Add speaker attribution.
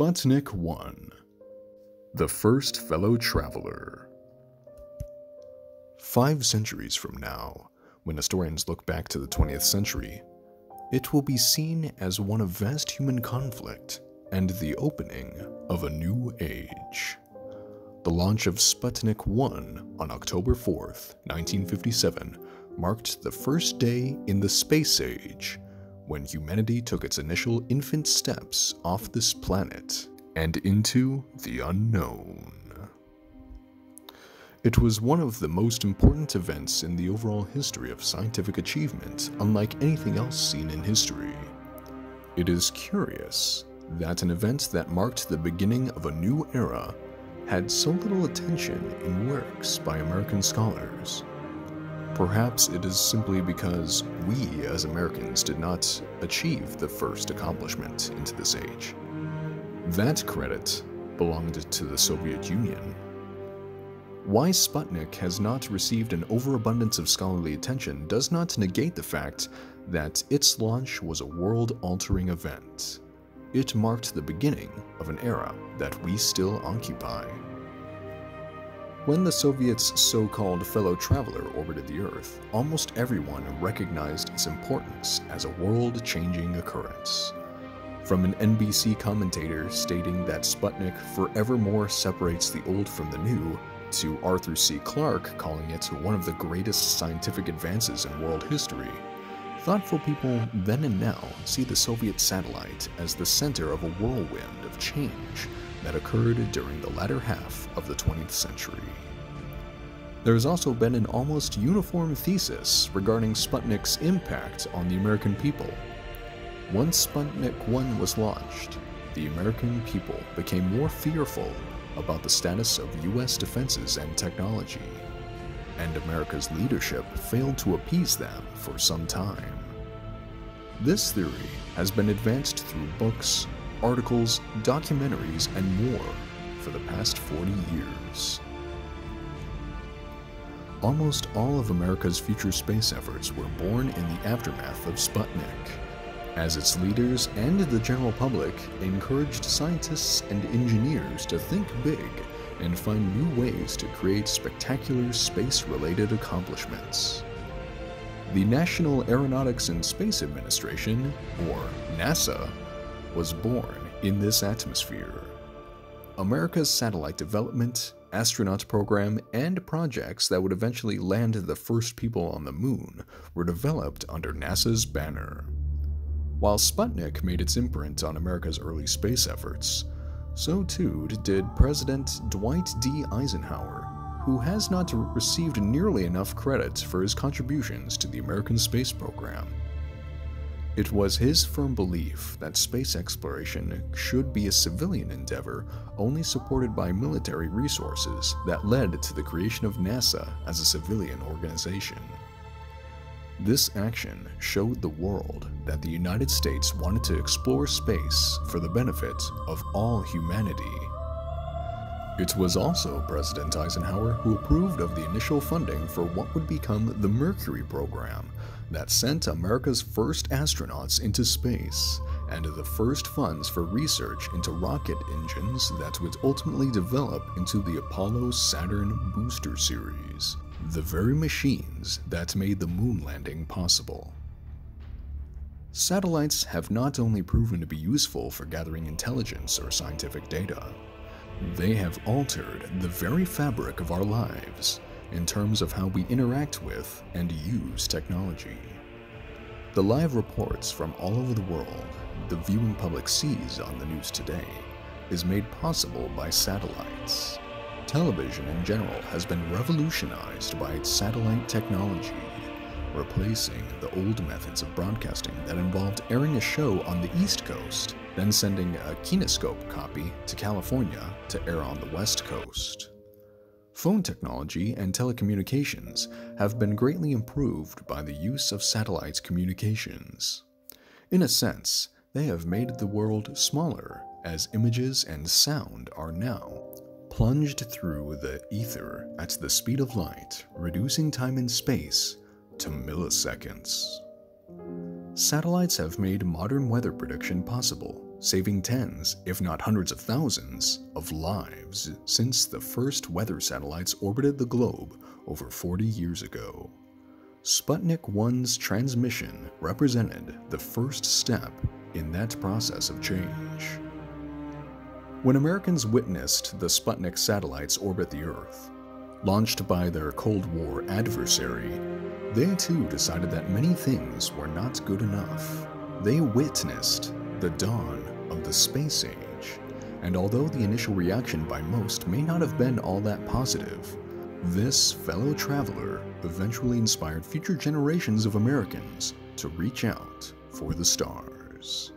Speaker 1: Sputnik 1 The First Fellow Traveler. Five centuries from now, when historians look back to the 20th century, it will be seen as one of vast human conflict and the opening of a new age. The launch of Sputnik 1 on October 4th, 1957, marked the first day in the space age when humanity took its initial infant steps off this planet and into the unknown. It was one of the most important events in the overall history of scientific achievement, unlike anything else seen in history. It is curious that an event that marked the beginning of a new era had so little attention in works by American scholars. Perhaps it is simply because we as Americans did not achieve the first accomplishment into this age. That credit belonged to the Soviet Union. Why Sputnik has not received an overabundance of scholarly attention does not negate the fact that its launch was a world-altering event. It marked the beginning of an era that we still occupy. When the Soviets' so-called fellow traveler orbited the Earth, almost everyone recognized its importance as a world-changing occurrence. From an NBC commentator stating that Sputnik forevermore separates the old from the new, to Arthur C. Clarke calling it one of the greatest scientific advances in world history, thoughtful people then and now see the Soviet satellite as the center of a whirlwind of change that occurred during the latter half of the 20th century. There has also been an almost uniform thesis regarding Sputnik's impact on the American people. Once Sputnik 1 was launched, the American people became more fearful about the status of US defenses and technology, and America's leadership failed to appease them for some time. This theory has been advanced through books, articles, documentaries, and more for the past 40 years. Almost all of America's future space efforts were born in the aftermath of Sputnik, as its leaders and the general public encouraged scientists and engineers to think big and find new ways to create spectacular space-related accomplishments. The National Aeronautics and Space Administration, or NASA, was born in this atmosphere. America's satellite development, astronaut program, and projects that would eventually land the first people on the moon were developed under NASA's banner. While Sputnik made its imprint on America's early space efforts, so too did President Dwight D. Eisenhower, who has not received nearly enough credit for his contributions to the American space program. It was his firm belief that space exploration should be a civilian endeavor only supported by military resources that led to the creation of NASA as a civilian organization. This action showed the world that the United States wanted to explore space for the benefit of all humanity. It was also President Eisenhower who approved of the initial funding for what would become the Mercury program, that sent America's first astronauts into space and the first funds for research into rocket engines that would ultimately develop into the Apollo Saturn booster series, the very machines that made the moon landing possible. Satellites have not only proven to be useful for gathering intelligence or scientific data, they have altered the very fabric of our lives in terms of how we interact with and use technology. The live reports from all over the world the viewing public sees on the news today is made possible by satellites. Television in general has been revolutionized by its satellite technology, replacing the old methods of broadcasting that involved airing a show on the East Coast, then sending a kinescope copy to California to air on the West Coast. Phone technology and telecommunications have been greatly improved by the use of satellite communications. In a sense, they have made the world smaller as images and sound are now plunged through the ether at the speed of light, reducing time and space to milliseconds. Satellites have made modern weather prediction possible saving tens, if not hundreds of thousands, of lives since the first weather satellites orbited the globe over 40 years ago. Sputnik 1's transmission represented the first step in that process of change. When Americans witnessed the Sputnik satellites orbit the Earth, launched by their Cold War adversary, they too decided that many things were not good enough. They witnessed the dawn of the space age, and although the initial reaction by most may not have been all that positive, this fellow traveler eventually inspired future generations of Americans to reach out for the stars.